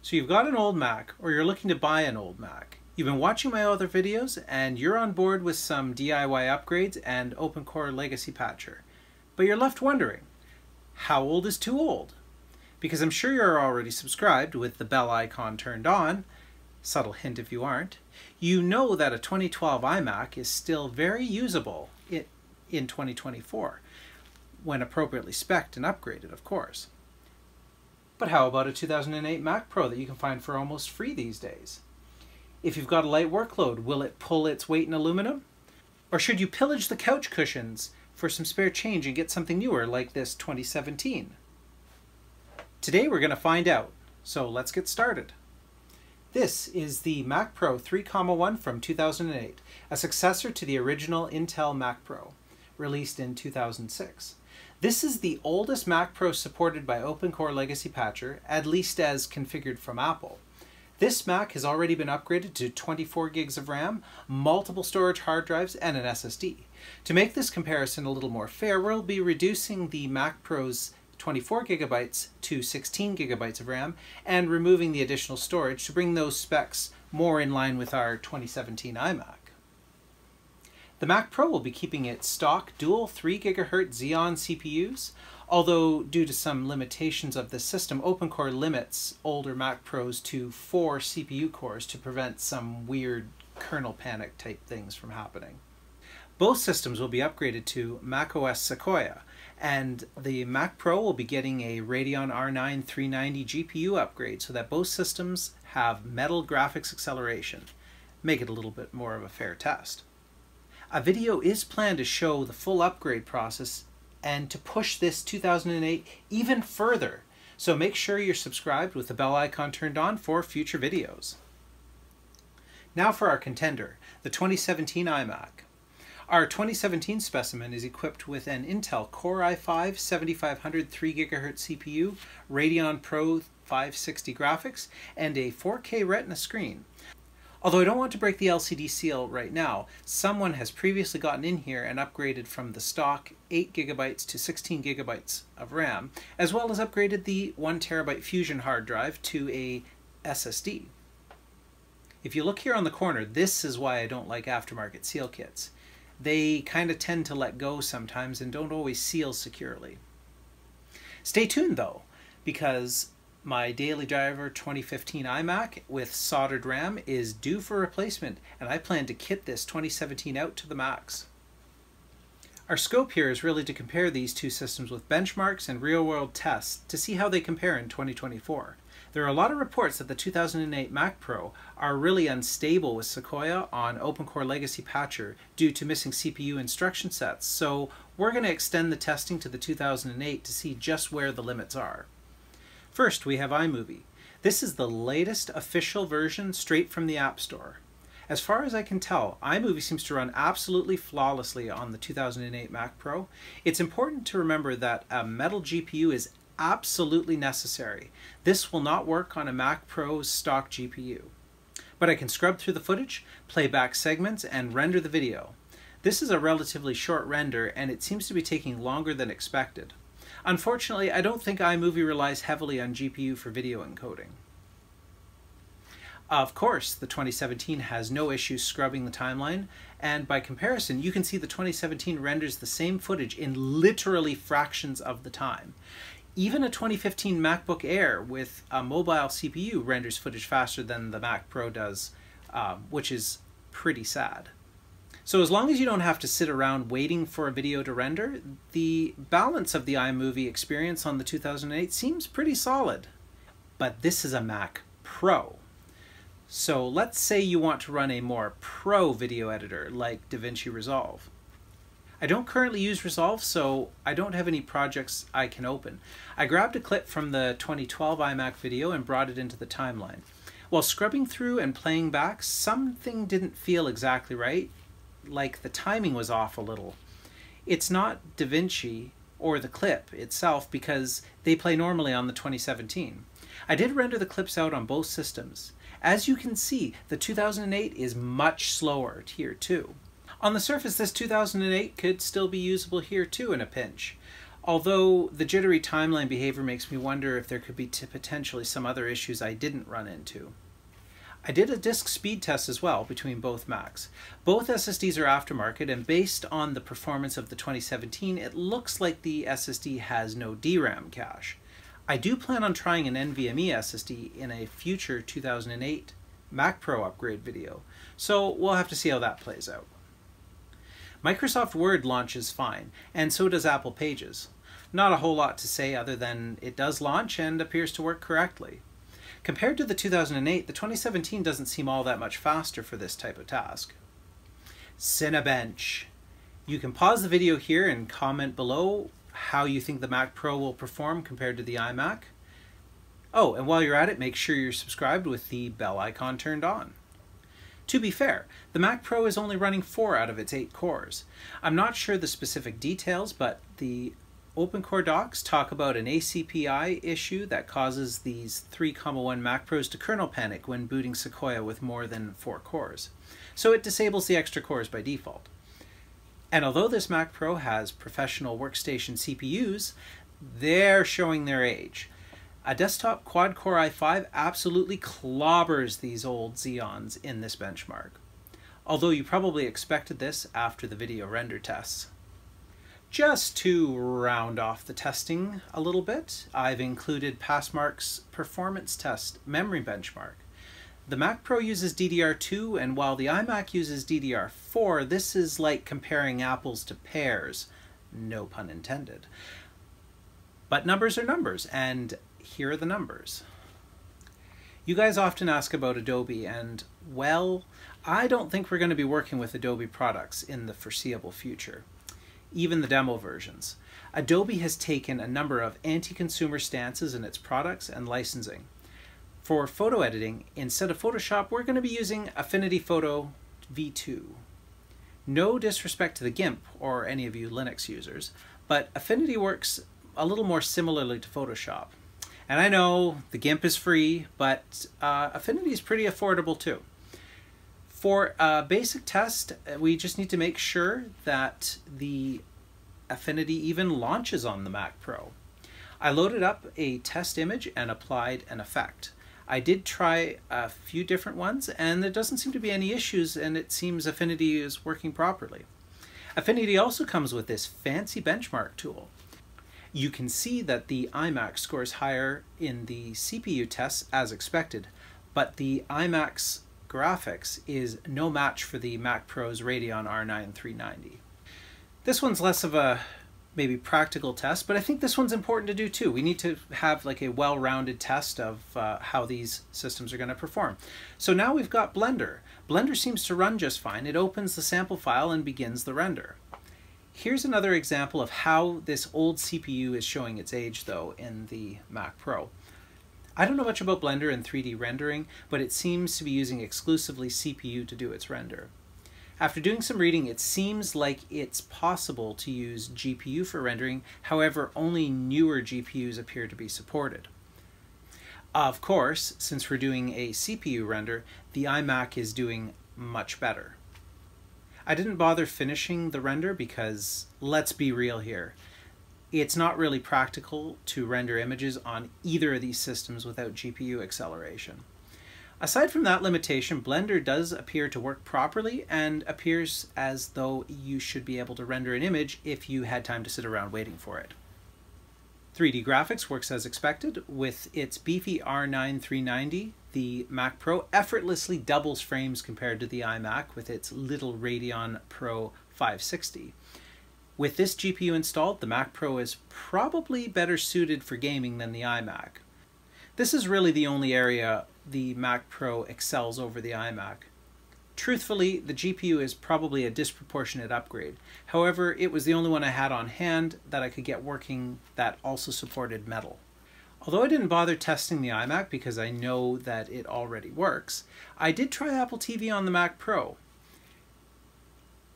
So you've got an old Mac or you're looking to buy an old Mac. You've been watching my other videos and you're on board with some DIY upgrades and OpenCore Legacy Patcher. But you're left wondering, how old is too old? Because I'm sure you're already subscribed with the bell icon turned on, subtle hint if you aren't, you know that a 2012 iMac is still very usable in, in 2024, when appropriately spec'd and upgraded, of course. But how about a 2008 Mac Pro that you can find for almost free these days? If you've got a light workload, will it pull its weight in aluminum? Or should you pillage the couch cushions for some spare change and get something newer like this 2017? Today we're going to find out, so let's get started. This is the Mac Pro 3.1 from 2008, a successor to the original Intel Mac Pro, released in 2006. This is the oldest Mac Pro supported by OpenCore Legacy Patcher, at least as configured from Apple. This Mac has already been upgraded to 24 gigs of RAM, multiple storage hard drives, and an SSD. To make this comparison a little more fair, we'll be reducing the Mac Pro's 24 gigabytes to 16 gigabytes of RAM and removing the additional storage to bring those specs more in line with our 2017 iMac. The Mac Pro will be keeping its stock dual 3 GHz Xeon CPUs, although due to some limitations of the system, OpenCore limits older Mac Pros to 4 CPU cores to prevent some weird kernel panic type things from happening. Both systems will be upgraded to macOS Sequoia, and the Mac Pro will be getting a Radeon R9 390 GPU upgrade so that both systems have metal graphics acceleration. Make it a little bit more of a fair test. A video is planned to show the full upgrade process and to push this 2008 even further. So make sure you're subscribed with the bell icon turned on for future videos. Now for our contender, the 2017 iMac. Our 2017 specimen is equipped with an Intel Core i5 7500 3GHz CPU, Radeon Pro 560 graphics, and a 4K Retina screen. Although I don't want to break the LCD seal right now, someone has previously gotten in here and upgraded from the stock 8 gigabytes to 16 gigabytes of RAM, as well as upgraded the 1 terabyte Fusion hard drive to a SSD. If you look here on the corner, this is why I don't like aftermarket seal kits. They kind of tend to let go sometimes and don't always seal securely. Stay tuned though, because my Daily Driver 2015 iMac with soldered RAM is due for replacement, and I plan to kit this 2017 out to the max. Our scope here is really to compare these two systems with benchmarks and real-world tests to see how they compare in 2024. There are a lot of reports that the 2008 Mac Pro are really unstable with Sequoia on OpenCore Legacy Patcher due to missing CPU instruction sets, so we're going to extend the testing to the 2008 to see just where the limits are. First, we have iMovie. This is the latest official version straight from the App Store. As far as I can tell, iMovie seems to run absolutely flawlessly on the 2008 Mac Pro. It's important to remember that a metal GPU is absolutely necessary. This will not work on a Mac Pro's stock GPU. But I can scrub through the footage, play back segments, and render the video. This is a relatively short render, and it seems to be taking longer than expected. Unfortunately, I don't think iMovie relies heavily on GPU for video encoding. Of course, the 2017 has no issues scrubbing the timeline, and by comparison, you can see the 2017 renders the same footage in literally fractions of the time. Even a 2015 MacBook Air with a mobile CPU renders footage faster than the Mac Pro does, um, which is pretty sad. So as long as you don't have to sit around waiting for a video to render, the balance of the iMovie experience on the 2008 seems pretty solid. But this is a Mac Pro. So let's say you want to run a more pro video editor like DaVinci Resolve. I don't currently use Resolve, so I don't have any projects I can open. I grabbed a clip from the 2012 iMac video and brought it into the timeline. While scrubbing through and playing back, something didn't feel exactly right, like the timing was off a little. It's not DaVinci or the clip itself because they play normally on the 2017. I did render the clips out on both systems. As you can see, the 2008 is much slower here too. On the surface, this 2008 could still be usable here too in a pinch. Although the jittery timeline behavior makes me wonder if there could be potentially some other issues I didn't run into. I did a disk speed test as well between both Macs. Both SSDs are aftermarket and based on the performance of the 2017 it looks like the SSD has no DRAM cache. I do plan on trying an NVMe SSD in a future 2008 Mac Pro upgrade video, so we'll have to see how that plays out. Microsoft Word launches fine, and so does Apple Pages. Not a whole lot to say other than it does launch and appears to work correctly. Compared to the 2008, the 2017 doesn't seem all that much faster for this type of task. Cinebench. You can pause the video here and comment below how you think the Mac Pro will perform compared to the iMac. Oh, and while you're at it, make sure you're subscribed with the bell icon turned on. To be fair, the Mac Pro is only running 4 out of its 8 cores. I'm not sure the specific details, but the OpenCore docs talk about an ACPI issue that causes these 3,1 Mac Pros to kernel panic when booting Sequoia with more than 4 cores. So it disables the extra cores by default. And although this Mac Pro has professional workstation CPUs, they're showing their age. A desktop quad-core i5 absolutely clobbers these old Xeons in this benchmark, although you probably expected this after the video render tests. Just to round off the testing a little bit, I've included Passmark's performance test memory benchmark. The Mac Pro uses DDR2, and while the iMac uses DDR4, this is like comparing apples to pears. No pun intended. But numbers are numbers, and here are the numbers. You guys often ask about Adobe, and well, I don't think we're going to be working with Adobe products in the foreseeable future, even the demo versions. Adobe has taken a number of anti-consumer stances in its products and licensing. For photo editing, instead of Photoshop, we're going to be using Affinity Photo V2. No disrespect to the GIMP or any of you Linux users, but Affinity works a little more similarly to Photoshop. And I know the GIMP is free, but uh, Affinity is pretty affordable too. For a basic test, uh, we just need to make sure that the Affinity even launches on the Mac Pro. I loaded up a test image and applied an effect. I did try a few different ones and there doesn't seem to be any issues and it seems Affinity is working properly. Affinity also comes with this fancy benchmark tool you can see that the iMac scores higher in the CPU tests as expected, but the iMac's graphics is no match for the Mac Pro's Radeon R9 390. This one's less of a maybe practical test, but I think this one's important to do too. We need to have like a well-rounded test of uh, how these systems are going to perform. So now we've got Blender. Blender seems to run just fine. It opens the sample file and begins the render. Here's another example of how this old CPU is showing its age though in the Mac Pro. I don't know much about Blender and 3D rendering, but it seems to be using exclusively CPU to do its render. After doing some reading, it seems like it's possible to use GPU for rendering, however, only newer GPUs appear to be supported. Of course, since we're doing a CPU render, the iMac is doing much better. I didn't bother finishing the render because, let's be real here, it's not really practical to render images on either of these systems without GPU acceleration. Aside from that limitation, Blender does appear to work properly and appears as though you should be able to render an image if you had time to sit around waiting for it. 3D Graphics works as expected. With its beefy R9 390, the Mac Pro effortlessly doubles frames compared to the iMac with its little Radeon Pro 560. With this GPU installed, the Mac Pro is probably better suited for gaming than the iMac. This is really the only area the Mac Pro excels over the iMac. Truthfully, the GPU is probably a disproportionate upgrade. However, it was the only one I had on hand that I could get working that also supported metal. Although I didn't bother testing the iMac because I know that it already works, I did try Apple TV on the Mac Pro.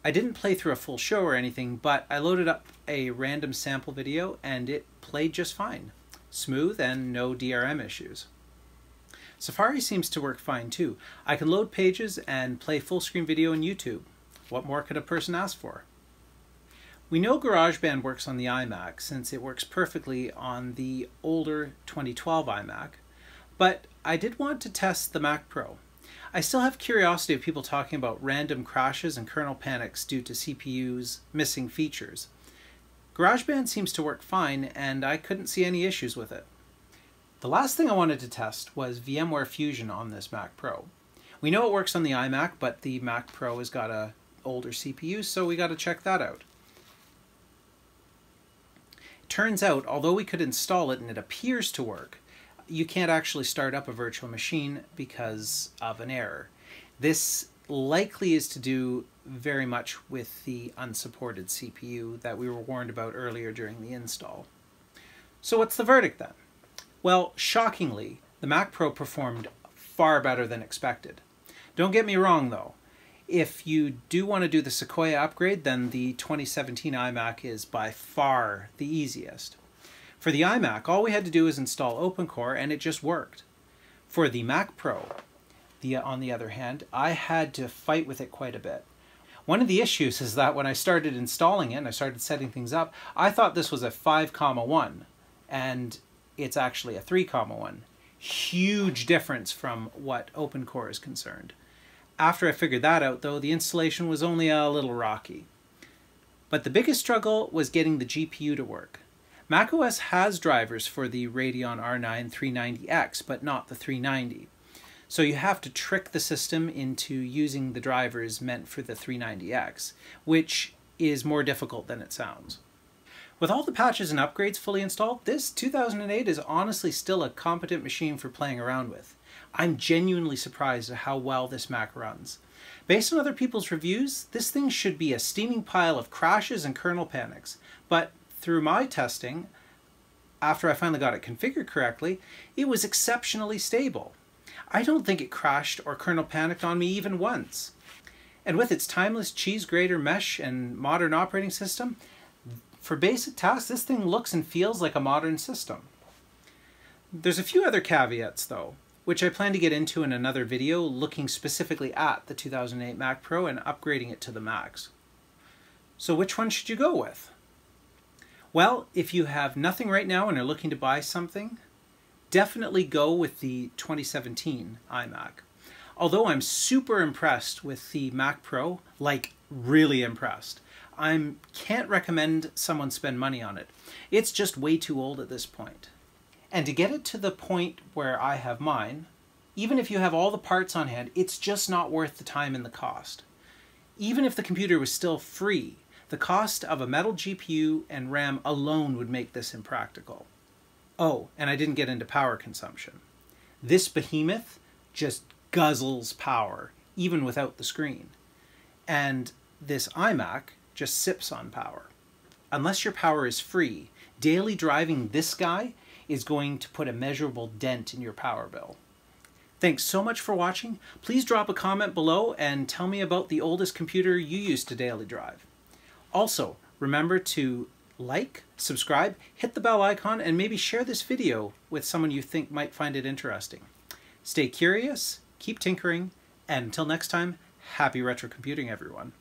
I didn't play through a full show or anything, but I loaded up a random sample video and it played just fine. Smooth and no DRM issues. Safari seems to work fine too. I can load pages and play full screen video in YouTube. What more could a person ask for? We know GarageBand works on the iMac since it works perfectly on the older 2012 iMac, but I did want to test the Mac Pro. I still have curiosity of people talking about random crashes and kernel panics due to CPU's missing features. GarageBand seems to work fine and I couldn't see any issues with it. The last thing I wanted to test was VMware Fusion on this Mac Pro. We know it works on the iMac, but the Mac Pro has got a older CPU, so we got to check that out. Turns out, although we could install it and it appears to work, you can't actually start up a virtual machine because of an error. This likely is to do very much with the unsupported CPU that we were warned about earlier during the install. So what's the verdict then? Well, shockingly, the Mac Pro performed far better than expected. Don't get me wrong though, if you do want to do the Sequoia upgrade, then the 2017 iMac is by far the easiest. For the iMac, all we had to do was install OpenCore and it just worked. For the Mac Pro, the, on the other hand, I had to fight with it quite a bit. One of the issues is that when I started installing it and I started setting things up, I thought this was a 5 comma 1 and it's actually a 3 comma 1. Huge difference from what OpenCore is concerned. After I figured that out, though, the installation was only a little rocky. But the biggest struggle was getting the GPU to work. macOS has drivers for the Radeon R9 390X, but not the 390. So you have to trick the system into using the drivers meant for the 390X, which is more difficult than it sounds. With all the patches and upgrades fully installed, this 2008 is honestly still a competent machine for playing around with. I'm genuinely surprised at how well this Mac runs. Based on other people's reviews, this thing should be a steaming pile of crashes and kernel panics, but through my testing, after I finally got it configured correctly, it was exceptionally stable. I don't think it crashed or kernel panicked on me even once. And with its timeless cheese grater mesh and modern operating system, for basic tasks, this thing looks and feels like a modern system. There's a few other caveats though which I plan to get into in another video looking specifically at the 2008 Mac Pro and upgrading it to the max. So which one should you go with? Well, if you have nothing right now and are looking to buy something, definitely go with the 2017 iMac. Although I'm super impressed with the Mac Pro, like really impressed, I can't recommend someone spend money on it. It's just way too old at this point. And to get it to the point where I have mine, even if you have all the parts on hand, it's just not worth the time and the cost. Even if the computer was still free, the cost of a metal GPU and RAM alone would make this impractical. Oh, and I didn't get into power consumption. This behemoth just guzzles power, even without the screen. And this iMac just sips on power. Unless your power is free, daily driving this guy is going to put a measurable dent in your power bill. Thanks so much for watching. Please drop a comment below and tell me about the oldest computer you use to daily drive. Also, remember to like, subscribe, hit the bell icon, and maybe share this video with someone you think might find it interesting. Stay curious, keep tinkering, and until next time, happy retro computing, everyone.